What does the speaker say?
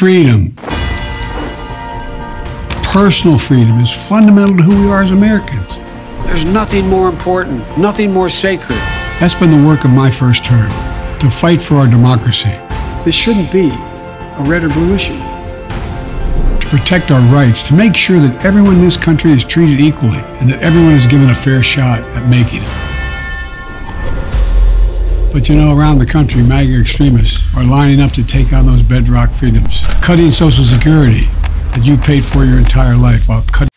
freedom, personal freedom, is fundamental to who we are as Americans. There's nothing more important, nothing more sacred. That's been the work of my first term to fight for our democracy. This shouldn't be a red or blue issue. To protect our rights, to make sure that everyone in this country is treated equally and that everyone is given a fair shot at making it. But you know, around the country, MAGA extremists are lining up to take on those bedrock freedoms, cutting Social Security that you paid for your entire life while cutting